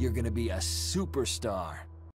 you're gonna be a superstar.